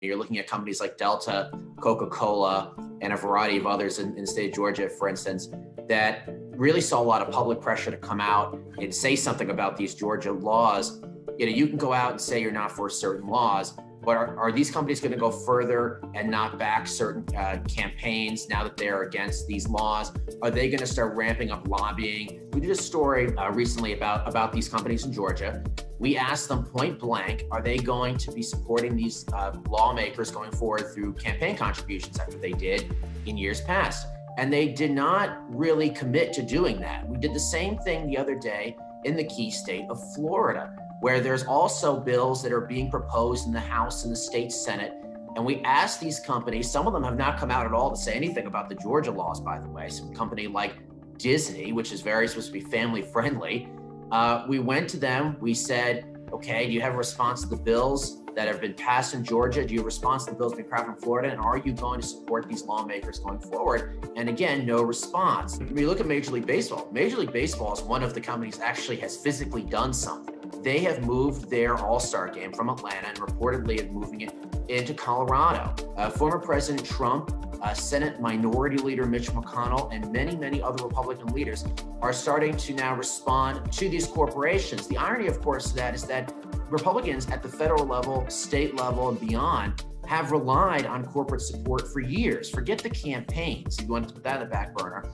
You're looking at companies like Delta, Coca Cola, and a variety of others in, in, the state of Georgia, for instance, that really saw a lot of public pressure to come out and say something about these Georgia laws. You know, you can go out and say you're not for certain laws, but are, are these companies going to go further and not back certain uh, campaigns now that they're against these laws? Are they going to start ramping up lobbying? We did a story uh, recently about about these companies in Georgia. We asked them point blank: Are they going to be supporting these uh, lawmakers going forward through campaign contributions after they did in years past? And they did not really commit to doing that. We did the same thing the other day in the key state of Florida where there's also bills that are being proposed in the House and the state Senate. And we asked these companies, some of them have not come out at all to say anything about the Georgia laws, by the way. Some company like Disney, which is very supposed to be family friendly, uh, we went to them, we said, okay, do you have a response to the bills that have been passed in Georgia? Do you have a response to the bills being passed in Florida? And are you going to support these lawmakers going forward? And again, no response. When you look at Major League Baseball, Major League Baseball is one of the companies actually has physically done something they have moved their All Star game from Atlanta and reportedly are moving it into Colorado. Uh, former President Trump, uh, Senate Minority Leader Mitch McConnell, and many, many other Republican leaders are starting to now respond to these corporations. The irony, of course, of that is that Republicans at the federal level, state level, and beyond have relied on corporate support for years. Forget the campaigns. You want to put that in the back burner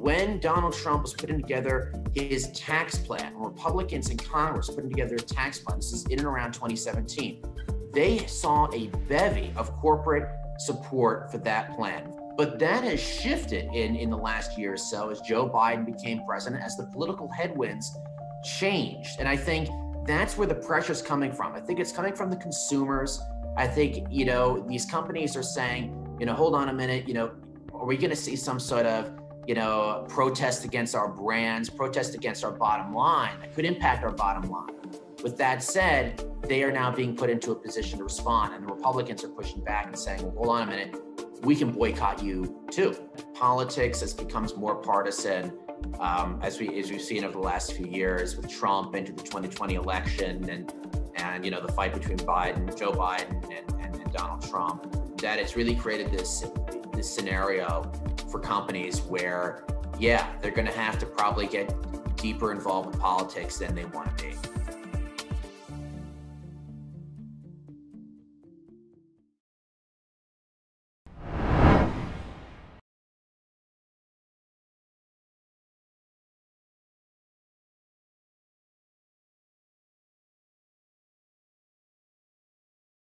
when Donald Trump was putting together his tax plan, Republicans in Congress putting together a tax plan, this is in and around 2017, they saw a bevy of corporate support for that plan. But that has shifted in, in the last year or so as Joe Biden became president, as the political headwinds changed. And I think that's where the pressure is coming from. I think it's coming from the consumers. I think, you know, these companies are saying, you know, hold on a minute, you know, are we going to see some sort of you know, protest against our brands, protest against our bottom line that could impact our bottom line. With that said, they are now being put into a position to respond, and the Republicans are pushing back and saying, well, hold on a minute, we can boycott you too. Politics as becomes more partisan, um, as we as we've seen over the last few years with Trump into the 2020 election and and you know the fight between Biden, Joe Biden, and, and, and Donald Trump, that it's really created this this scenario for companies where, yeah, they're going to have to probably get deeper involved with politics than they want to be.